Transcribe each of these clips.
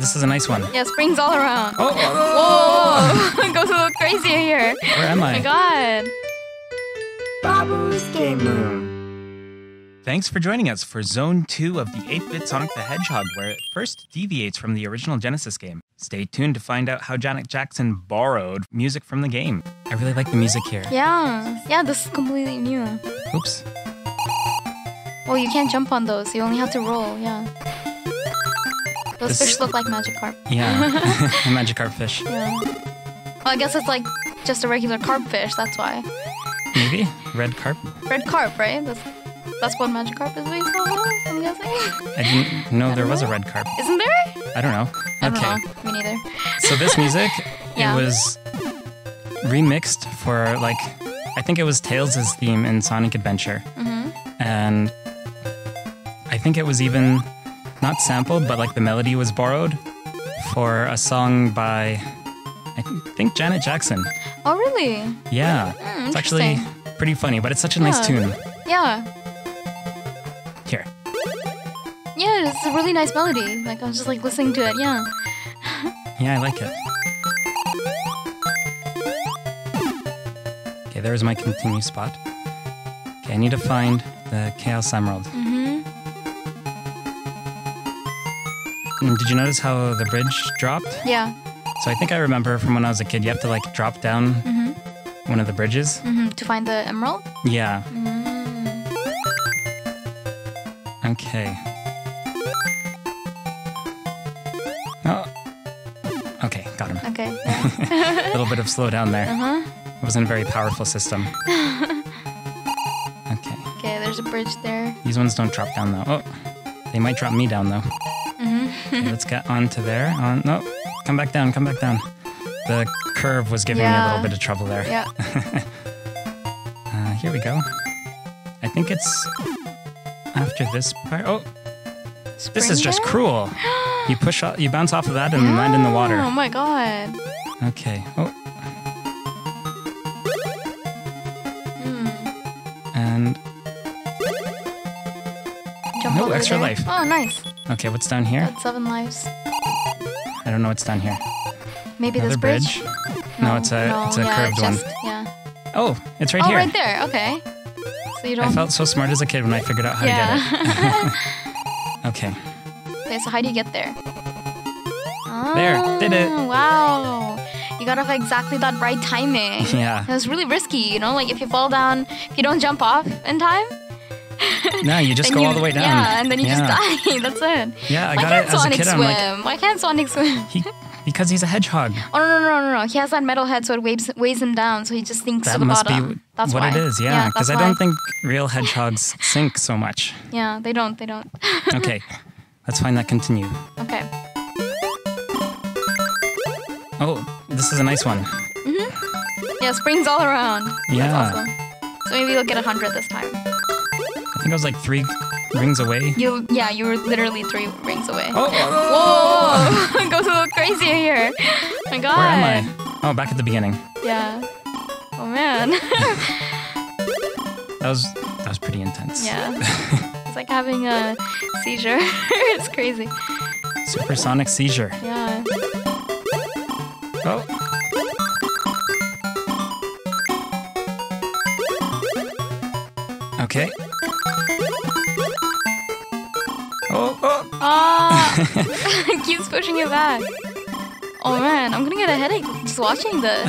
this is a nice one. Yeah, springs all around. Oh, oh, Whoa! Goes a little crazy here. where am I? Oh my god. Babu's Game Room. Thanks for joining us for Zone 2 of the 8 bit Sonic the Hedgehog, where it first deviates from the original Genesis game. Stay tuned to find out how Janet Jackson borrowed music from the game. I really like the music here. Yeah. Yeah, this is completely new. Oops. Well, you can't jump on those. You only have to roll. Yeah. Those This- fish look like Magikarp. Yeah. Magikarp fish. Yeah. Well, I guess it's like just a regular carp fish. That's why. Maybe? Red carp? Red carp, right? That's that's what Magikarp is based on. I'm guessing. I didn't know there was a red carp. Isn't there? I don't know. I don't Okay. know. Me neither. So this music, Yeah. it was remixed for like I think it was Tails' theme in Sonic Adventure. Mhm. And I think it was even not sampled, but like the melody was borrowed for a song by I think Janet Jackson. Oh, really? Yeah. Hmm, it's actually pretty funny, but it's such a nice tune. Yeah. Here. Yeah, it's a really nice melody. Like I was just like listening to it. Yeah. Yeah, I like it. Okay, there's my continue spot. Okay, I need to find the Chaos Emerald. Mhm. Did you notice how the bridge dropped? Yeah. So I think I remember from when I was a kid, you have to like drop down Mhm. one of the bridges. Mhm. To find the emerald. Yeah. Mm. Okay. Oh. Okay, got him. Okay. A little bit of slowdown there. Uh huh. It wasn't a very powerful system. Okay. Okay. There's a bridge there. These ones don't drop down though. Oh, they might drop me down though. Let's get onto there. On no, come back down. Come back down. The curve was giving me a little bit of trouble there. yeah. Uh, here we go. I think it's after this part. Oh, this is just Spring cruel. You push, off, you bounce off of that and land in the water. Oh my god. Okay. Oh, Mm. and Jump No, extra there. life. Oh, nice. Okay. What's down here? That's seven lives. I don't know what's down here. Maybe Another this bridge. bridge? No, it's a- no, it's a yeah, curved one. just, Yeah. Oh, it's right oh, here. right there. Okay. So you don't. I felt so smart as a kid when I figured out how yeah. to get it. Okay. okay. So how do you get there? There, did it. Oh, Wow. You got off exactly that right timing. Yeah. It was really risky, you know. Like if you fall down, if you don't jump off in time, No, you just go you, all the way down. Yeah, and then you Yeah. just die. That's it. Yeah, I Why got can't it as a Sonic kid. swim? I'm like, Why can't Sonic swim? he, because he's a hedgehog. Oh no no no no no! He has that metal head, so it weighs weighs him down, so he just sinks That to the must bottom. be that's what why. it is. Yeah, because that's I don't think real hedgehogs sink so much. Yeah, they don't. They don't. Okay, let's find that continue. okay. Oh, this is a nice one. Mm-hmm. Yeah, springs all around. Yeah. That's awesome. So maybe you'll get a hundred this time. I think I was like three rings away. You yeah, you were literally three rings away. Oh, oh, Whoa! Goes a little crazy here. Oh my god. where am I? Oh, back at the beginning. Yeah. Oh man. That was that was pretty intense. yeah. It's like having a seizure. it's crazy. Supersonic seizure. Yeah. Oh. Okay. Oh, oh. Ah! keeps pushing you back. Oh man, I'm gonna get a headache just watching this.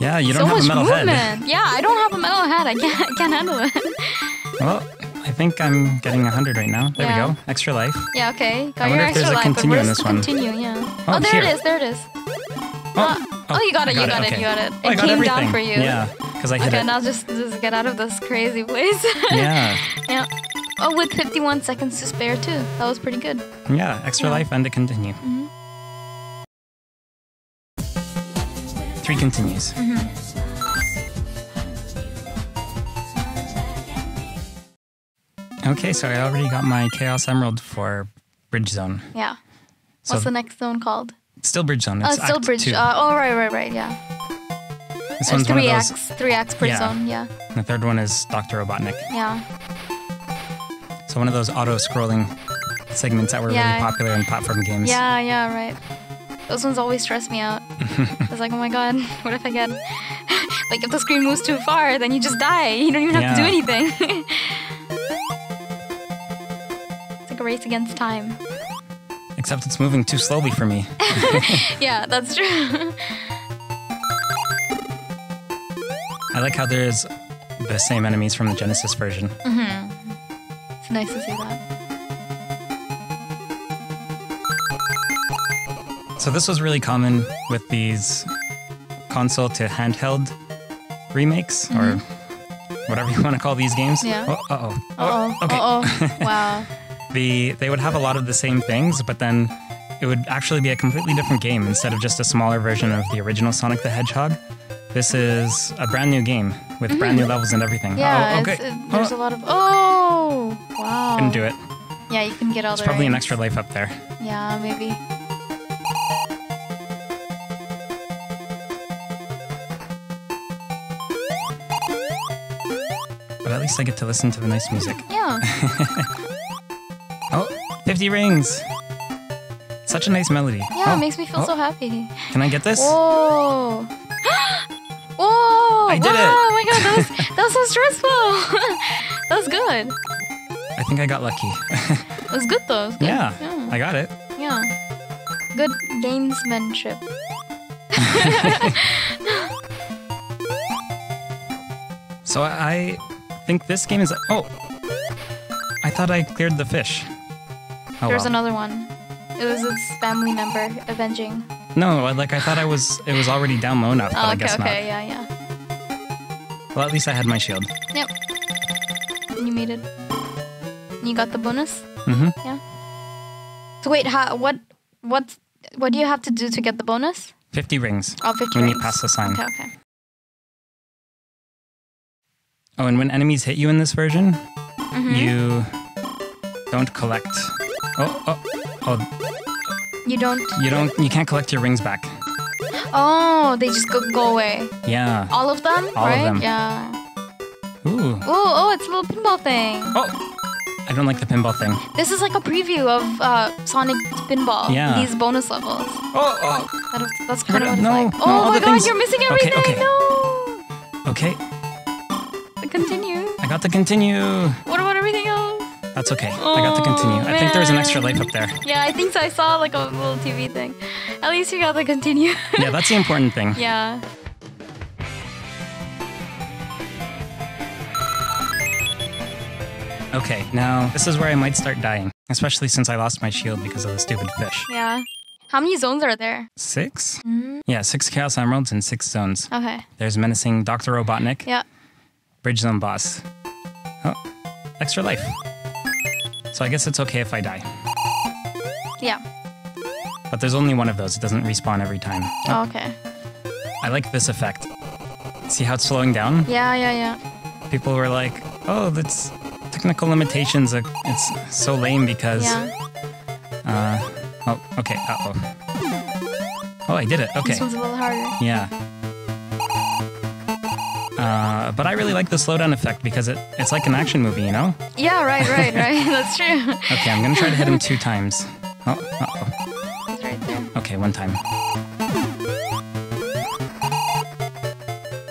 Yeah, you don't have much a metal movement. head. Yeah, I don't have a metal head. I can't, I can't handle it. Well, I think I'm getting 100 right now. There Yeah. we go. Extra life. Yeah, okay. Got I your wonder if extra there's a life, but continue in where's this one. continue? Yeah. Oh, Oh, there here. it is. There it is. Oh, oh, you got it. You got it. okay. You got it. Oh, I It got came everything. down for you. Yeah, because I hit Okay, it. now just just get out of this crazy place. Yeah, yeah. Oh, with 51 seconds to spare too. That was pretty good. yeah. Extra Yeah. life and a continue. Mhm. Three continues. Mm-hmm. Okay, so I already got my Chaos Emerald for Bridge Zone. Yeah. So What's the next zone called? still Bridge Zone. Oh, It's it's still bridge. Two. Uh, oh, right, right, right. Yeah. this There's one's one of three those. acts. Three acts per Yeah. zone. Yeah. The third one is Dr. Robotnik. Yeah. So one of those auto-scrolling segments that were Yeah. really popular in platform games. Yeah, yeah, right. Those ones always stress me out. I was like, oh my god, what if I get like if the screen moves too far, then you just die. You don't even have to do anything. it's like a race against time. Except it's moving too slowly for me. Yeah, that's true. I like how there's the same enemies from the Genesis version. it's nice to see that. So this was really common with these console to handheld remakes or whatever you want to call these games. Mm-hmm. Yeah. Oh, uh-oh. Uh oh. okay. Uh oh. wow. The they would have a lot of the same things, but then it would actually be a completely different game instead of just a smaller version of the original Sonic the Hedgehog. This is a brand new game with brand new levels and everything. Mm-hmm. Yeah, oh, okay. it, there's oh, a lot of. Oh! Wow. couldn't do it. Yeah, you can get all It's the. probably an extra life up there. Yeah, maybe. But at least I get to listen to the nice music. Yeah. Oh, 50 rings! Such a nice melody. Yeah, oh, it makes me feel oh, so happy. Can I get this? Whoa! Whoa! I did wow, it. Oh my god, that was that was so stressful. that was good. I think I got lucky. It was good though. Was good. yeah, yeah. I got it. yeah. Good gamesmanship. So I think this game is. Oh! I thought I cleared the fish. Oh, There's well. another one. It was its family member avenging. No, like I thought I was. It was already down low enough, but Oh, I okay, guess okay, yeah, yeah. not. Well, at least I had my shield. Yep. And you made it. You got the bonus. Mm-hmm. Yeah. So wait, how, what, what, what do you have to do to get the bonus? 50 rings Oh, 50 when you pass the sign. Okay, okay. Oh, and when enemies hit you in this version, Mm-hmm. you don't collect. Oh, oh, oh! You don't. You don't. You can't collect your rings back. Oh, they just go, go away. Yeah. All of them, All of them. Yeah. Ooh. Oh, oh, it's a little pinball thing. Oh! I don't like the pinball thing. This is like a preview of uh, Sonic Pinball. Yeah. These bonus levels. Oh, oh. That is, that's kind of what No, like. no, Oh my god, things- you're missing everything. okay. No. Okay. Continue. I got to continue. What about everything else? That's okay. I got to continue. I think there's an extra life up there. Yeah, I think so. I saw like a little TV thing. At least you got to continue. Yeah, that's the important thing. yeah. Okay, now this is where I might start dying, especially since I lost my shield because of the stupid fish. Yeah. How many zones are there? 6 Mhm. Yeah, six Chaos Emeralds and six zones. Okay. There's menacing Dr. Robotnik, Yeah. Bridge Zone Boss. Oh, extra life. So I guess it's okay if I die. Yeah. But there's only one of those. It doesn't respawn every time. Oh, okay. I like this effect. See how it's slowing down? Yeah, yeah, yeah. People were like, oh, that's technical limitations. uh, It's so lame because. Yeah. Uh, oh, okay. Uh oh. Oh, I did it. Okay. This one's a little harder. Yeah. Uh, but I really like the slowdown effect because it, it's like an action movie, you know? Yeah, right, right, right. That's true. Okay, I'm gonna try to hit him two times. Oh, uh-oh. He's right there. Okay, one time.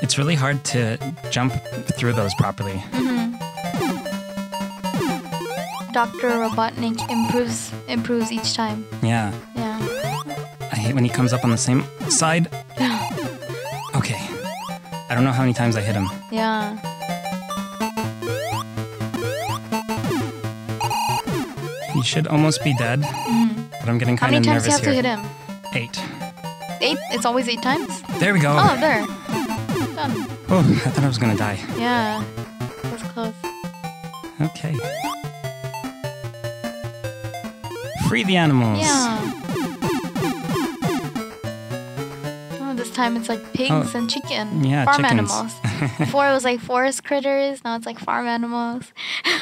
It's really hard to jump through those properly. Dr. Robotnik improves improves each time. Yeah. Yeah. I hate when he comes up on the same side. Okay. I don't know how many times I hit him. Yeah. He should almost be dead, mm-hmm. but I'm getting kind of nervous How many times do you have to hit him? Eight. Eight? It's always eight times? There we go. Oh, there. Done. Oh, I thought I was gonna die. Yeah. That's close. Okay. Free the animals. Yeah. Oh, this time it's like pigs oh. and chicken. Oh. Yeah, farm chickens. animals. Before it was like forest critters. Now it's like farm animals.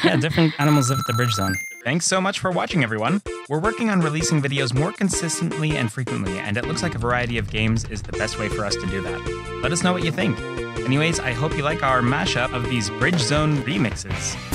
yeah, different animals live at the bridge zone. Thanks so much for watching, everyone. We're working on releasing videos more consistently and frequently, and it looks like a variety of games is the best way for us to do that. Let us know what you think. Anyways, I hope you like our mashup of these Bridge Zone remixes.